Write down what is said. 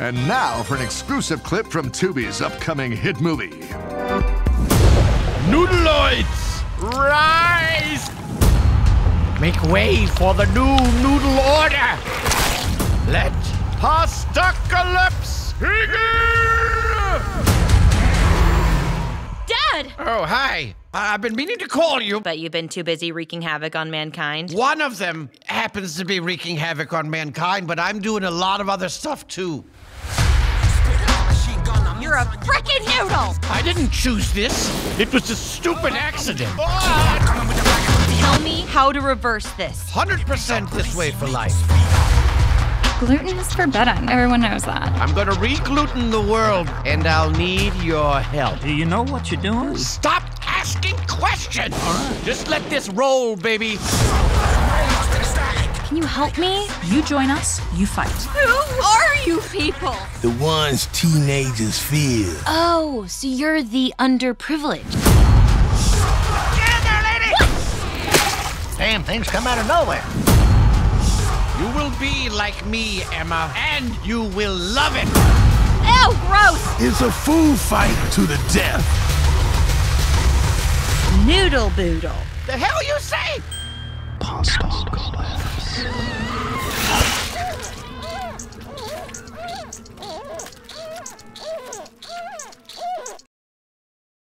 And now for an exclusive clip from Tubi's upcoming hit movie. Noodleoids, rise! Make way for the new noodle order. Let Pastacolypse begin! Oh, hi. I've been meaning to call you. But you've been too busy wreaking havoc on mankind. One of them happens to be wreaking havoc on mankind, but I'm doing a lot of other stuff too. You're a frickin' noodle! I didn't choose this. It was a stupid accident. Tell me how to reverse this. 100% this way for life. Gluten is for bedtime. Everyone knows that. I'm gonna re-gluten the world, and I'll need your help. Do you know what you're doing? Stop asking questions! Just let this roll, baby. Can you help me? You join us, you fight. Who are you people? The ones teenagers fear. Oh, so you're the underprivileged. Damn, things come out of nowhere. You will be like me, Emma, and you will love it. Ew, gross! It's a food fight to the death. Noodle boodle. The hell you say? Pasta.